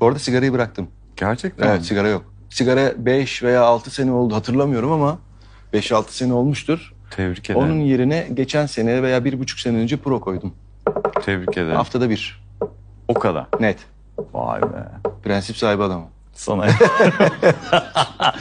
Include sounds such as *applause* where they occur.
Bu arada sigarayı bıraktım. Gerçekten Evet mi? sigara yok. Sigara 5 veya 6 sene oldu hatırlamıyorum ama 5-6 sene olmuştur. Tebrik ederim. Onun yerine geçen sene veya bir buçuk sene önce pro koydum. Tebrik ederim. Haftada bir. O kadar. Net. Vay be. Prensip sahibi adamım. Sana *laughs*